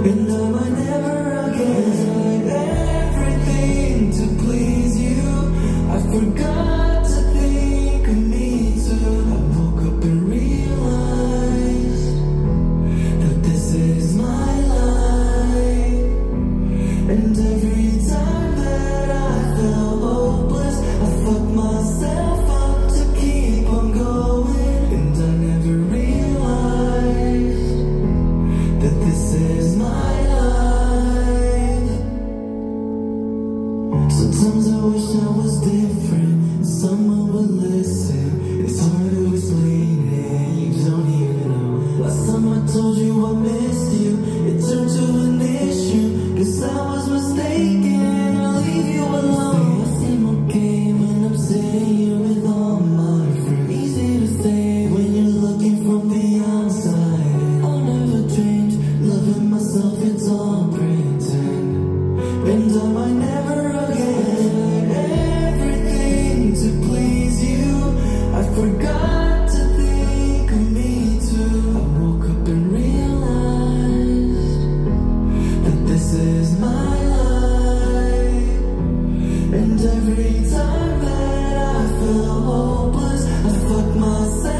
And love I never Sometimes I wish I was different, someone would listen. It's hard to explain it, you don't even know. Last time told you I'm missing. And every time that I feel hopeless I fuck myself.